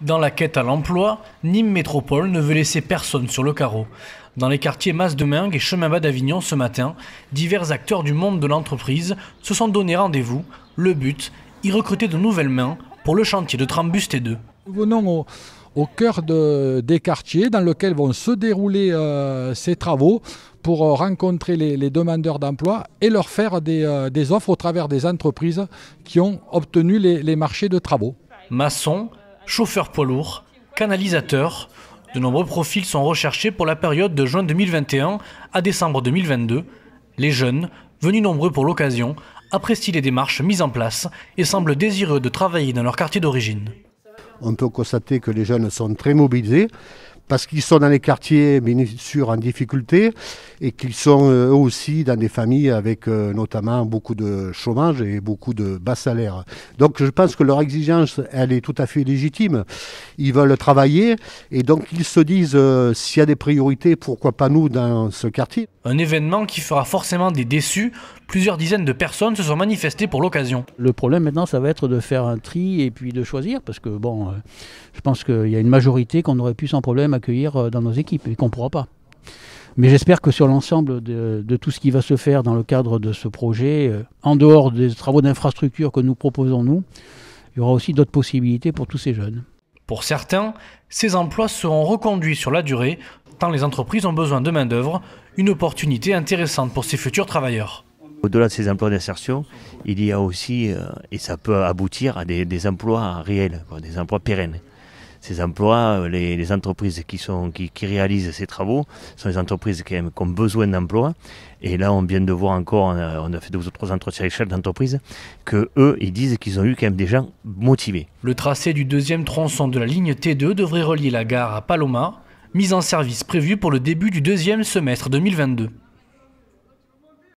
Dans la quête à l'emploi, Nîmes Métropole ne veut laisser personne sur le carreau. Dans les quartiers Mas de Mingue et Chemin Bas d'Avignon ce matin, divers acteurs du monde de l'entreprise se sont donné rendez-vous. Le but, y recruter de nouvelles mains pour le chantier de Trambus T2. Nous venons au, cœur des quartiers dans lesquels vont se dérouler euh, ces travaux pour euh, rencontrer les, demandeurs d'emploi et leur faire euh, des, offres au travers des entreprises qui ont obtenu les, les marchés de travaux. Maçon, chauffeur poids lourd, canalisateur, de nombreux profils sont recherchés pour la période de juin 2021 à décembre 2022. Les jeunes, venus nombreux pour l'occasion, apprécient les démarches mises en place et semblent désireux de travailler dans leur quartier d'origine. On peut constater que les jeunes sont très mobilisés parce qu'ils sont dans les quartiers, bien sûr, en difficulté, et qu'ils sont euh, eux aussi dans des familles avec euh, notamment beaucoup de chômage et beaucoup de bas salaires. Donc je pense que leur exigence, elle est tout à fait légitime. Ils veulent travailler, et donc ils se disent, euh, s'il y a des priorités, pourquoi pas nous dans ce quartier Un événement qui fera forcément des déçus. Plusieurs dizaines de personnes se sont manifestées pour l'occasion. Le problème maintenant, ça va être de faire un tri et puis de choisir, parce que bon, je pense qu'il y a une majorité qu'on aurait pu sans problème accueillir euh, dans nos équipes et qu'on ne pourra pas. Mais j'espère que sur l'ensemble de, tout ce qui va se faire dans le cadre de ce projet, euh, en dehors des travaux d'infrastructure que nous proposons nous, il y aura aussi d'autres possibilités pour tous ces jeunes. Pour certains, ces emplois seront reconduits sur la durée, tant les entreprises ont besoin de main-d'œuvre, une opportunité intéressante pour ces futurs travailleurs. Au-delà de ces emplois d'insertion, il y a aussi, euh, et ça peut aboutir à des emplois réels, des emplois pérennes ces emplois, euh, les, entreprises qui, sont, qui, réalisent ces travaux sont des entreprises qui, ont besoin d'emplois. Et là, on vient de voir encore, on a, fait deux ou trois entretiens avec chefs d'entreprise, que eux, ils disent qu'ils ont eu quand même des gens motivés. Le tracé du deuxième tronçon de la ligne T2 devrait relier la gare à Paloma, mise en service prévue pour le début du deuxième semestre 2022.